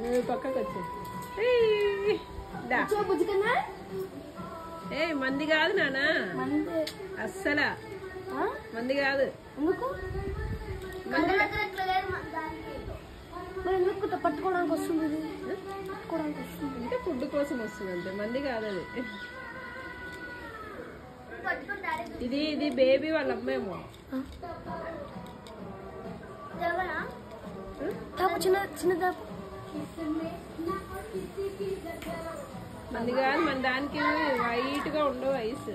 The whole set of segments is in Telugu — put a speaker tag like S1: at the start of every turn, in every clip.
S1: నువ్వు పక్కకు వచ్చి. ఏ మంది కాదు నానా.
S2: మంది.
S1: అస్సలా.
S2: ఆ?
S1: మంది కాదు.
S2: పట్టుకోవడానికి వస్తుంది ఇది? పట్టుకోవడానికి వస్తుంది.
S1: అంటే ఫుడ్ కోసం వస్తుంది అంతే. మంది కాదు అది. ఇది ఇది బేబీ వాళ్ళ అమ్మేమో.
S2: చిన్న చిన్న
S1: మంది కాదు మన దానికి వైట్గా ఉండవు ఐస్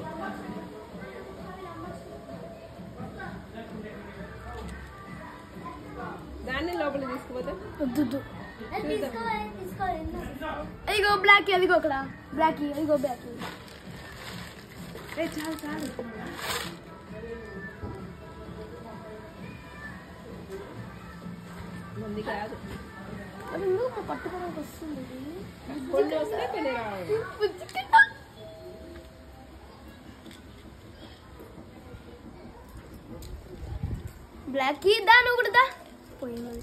S1: దాన్ని లోపల తీసుకుపోతే?
S2: అదిగో బ్లాక్ అదిగో అక్కడ బ్లాక్ అదిగో బ్లాక్
S1: చాలు చాలు. మంది కాదు
S2: పట్టుకోవడానికి వస్తుంది ఇది
S1: కొన్ని వస్తే కొన్ని రావు
S2: బుజ్జికన్నా బ్లాక్ దా నువ్వు కూడా దా పోయినది